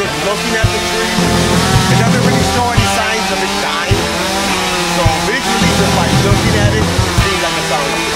looking at the tree, it doesn't really show any signs of it dying. So visually, just by looking at it, it seems like it's on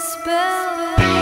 spell